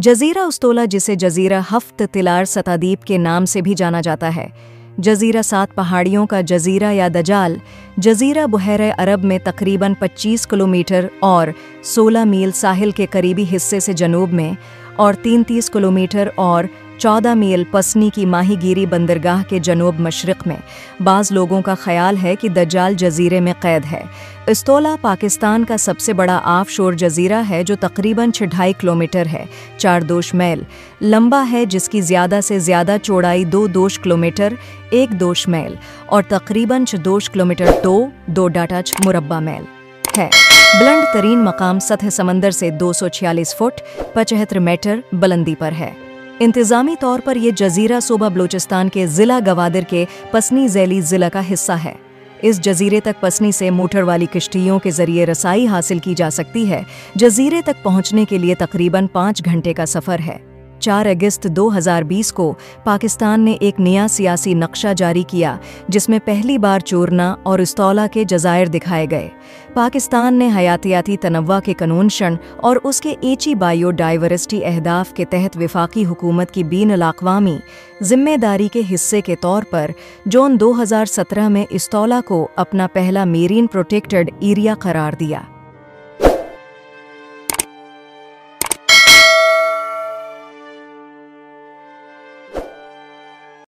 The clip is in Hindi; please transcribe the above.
जजीरा उस्तोला जिसे जजीरा हफ्त तिलार सतादीप के नाम से भी जाना जाता है। जजीरा सात पहाड़ियों का जजीरा या दजाल, जजीरा बहर अरब में तकरीबन 25 किलोमीटर और 16 मील साहिल के करीबी हिस्से से जनूब में, और 33 किलोमीटर और 14 मील पसनी की माहीगीरी बंदरगाह के जनूब मशरक में। बाज़ लोगों का ख्याल है कि दज्जाल जजीरे में कैद है। इस्तोला, पाकिस्तान का सबसे बड़ा आफ शोर जजीरा है जो तकरीबन छढ़ाई किलोमीटर है, चार दोश मैल। लंबा है जिसकी ज़्यादा से ज़्यादा चौड़ाई दो दोश किलोमीटर, एक दोश मैल और तकरीबन दोश किलोमीटर दो दो डाटा मुरबा मैल है। बुलंद तरीन मकाम सतह समंदर से 246 फुट, पचहत्तर मीटर, बुलंदी पर है। इंतजामी तौर पर यह जजीरा सूबा बलूचिस्तान के ज़िला गवादर के पसनी जैली ज़िला का हिस्सा है। इस जजीरे तक पसनी से मोटर वाली किश्तियों के ज़रिए रसाई हासिल की जा सकती है। जजीरे तक पहुँचने के लिए तकरीबन पाँच घंटे का सफ़र है। 4 अगस्त 2020 को पाकिस्तान ने एक नया सियासी नक्शा जारी किया, जिसमें पहली बार चोरना और इस्तौला के जजायर दिखाए गए। पाकिस्तान ने हयातियाती तनवा के कानून क्षण और उसके एची बायोडाइवर्सिटी अहदाफ के तहत विफाकी हुकूमत की बीन अलाकवामी ज़िम्मेदारी के हिस्से के तौर पर जोन 2017 में इस्तौला को अपना पहला मेरीन प्रोटेक्टेड एरिया करार दिया।